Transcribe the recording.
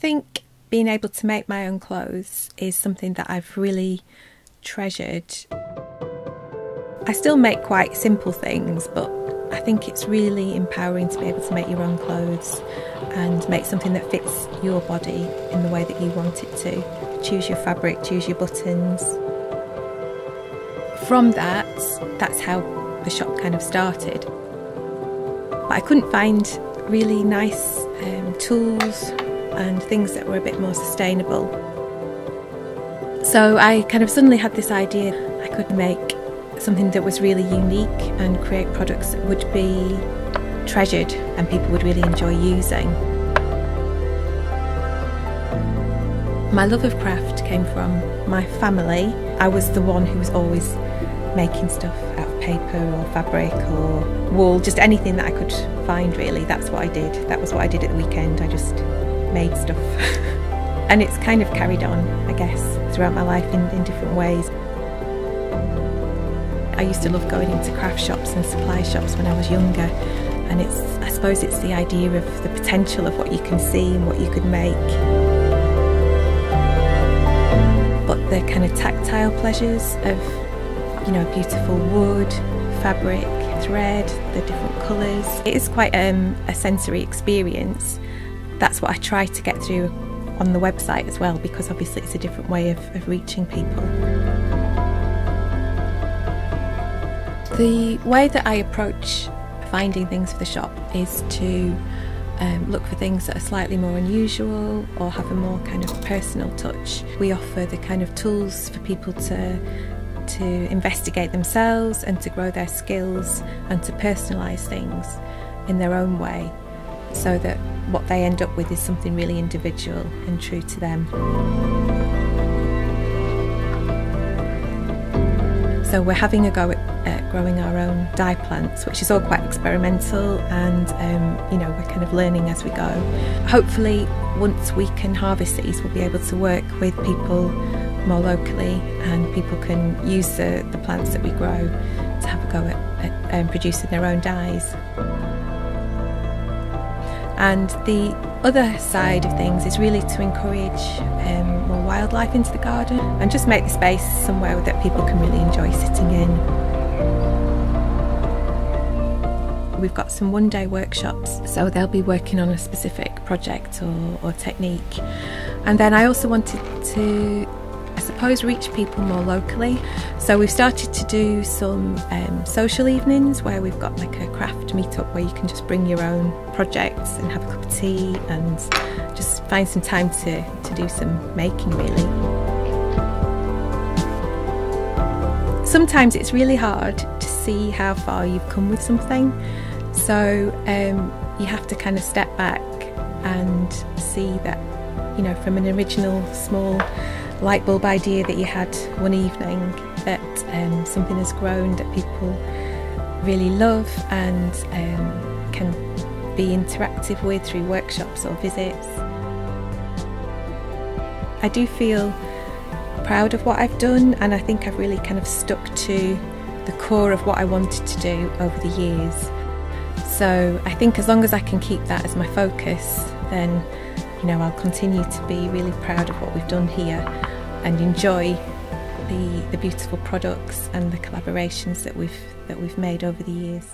think being able to make my own clothes is something that I've really treasured. I still make quite simple things, but I think it's really empowering to be able to make your own clothes and make something that fits your body in the way that you want it to. Choose your fabric, choose your buttons. From that, that's how the shop kind of started. But I couldn't find really nice um, tools and things that were a bit more sustainable. So I kind of suddenly had this idea I could make something that was really unique and create products that would be treasured and people would really enjoy using. My love of craft came from my family. I was the one who was always making stuff out of paper or fabric or wool, just anything that I could find really. That's what I did. That was what I did at the weekend. I just made stuff. and it's kind of carried on, I guess, throughout my life in, in different ways. I used to love going into craft shops and supply shops when I was younger and it's I suppose it's the idea of the potential of what you can see and what you could make. But the kind of tactile pleasures of you know beautiful wood, fabric, thread, the different colours. It is quite um, a sensory experience. That's what I try to get through on the website as well because obviously it's a different way of, of reaching people. The way that I approach finding things for the shop is to um, look for things that are slightly more unusual or have a more kind of personal touch. We offer the kind of tools for people to to investigate themselves and to grow their skills and to personalise things in their own way so that what they end up with is something really individual and true to them. So we're having a go at, growing our own dye plants, which is all quite experimental, and um, you know we're kind of learning as we go. Hopefully, once we can harvest these, we'll be able to work with people more locally, and people can use the, the plants that we grow to have a go at, at um, producing their own dyes. And the other side of things is really to encourage um, more wildlife into the garden and just make the space somewhere that people can really enjoy sitting in. We've got some one day workshops, so they'll be working on a specific project or, or technique. And then I also wanted to I suppose, reach people more locally. So we've started to do some um, social evenings where we've got like a craft meetup where you can just bring your own projects and have a cup of tea and just find some time to, to do some making really. Sometimes it's really hard to see how far you've come with something. So um, you have to kind of step back and see that, you know, from an original small light bulb idea that you had one evening that um, something has grown that people really love and um, can be interactive with through workshops or visits. I do feel proud of what I've done and I think I've really kind of stuck to the core of what I wanted to do over the years. So I think as long as I can keep that as my focus then you know I'll continue to be really proud of what we've done here and enjoy the, the beautiful products and the collaborations that we've that we've made over the years.